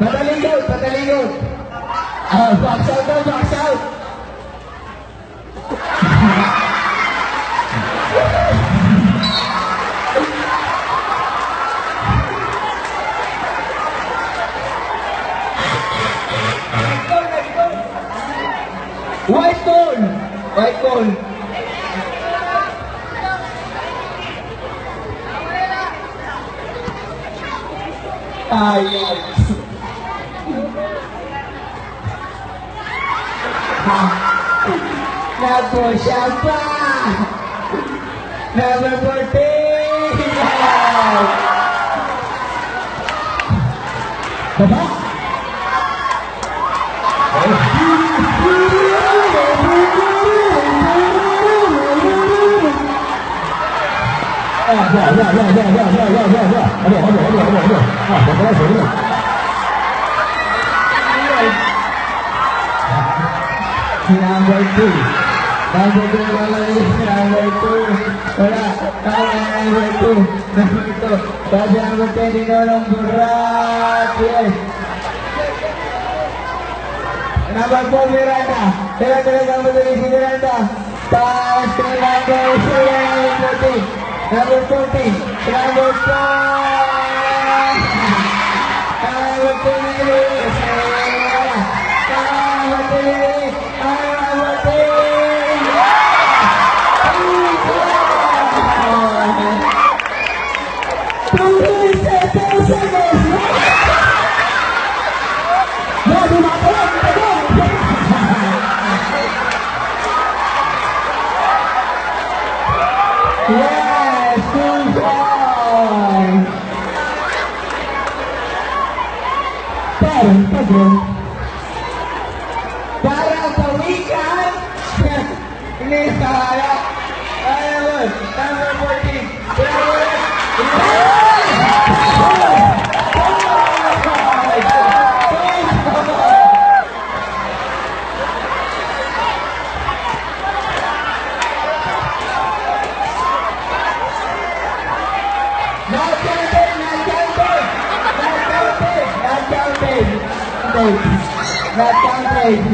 Patalikod, patalikod. Ah, box out daw, box out. White ball! White ball! Ay, siya నా పోషప్ప నన్ను కొట్టి బాబా Yeah, yeah, yeah, yeah, yeah, yeah, yeah, yeah, yeah. Aduh, aduh, aduh, aduh, aduh. Ah, berapa lama ini? Number two. Number two kalau ini number two. Wala, kalau number two, number nomor Pada number two dinolong berat, yes. Number four Miranda. Tengok-tengok number two di Yes, Para, padrão. Para, Paulinha. Nessa área. Olha, mano. Craig. Matt Down Craig.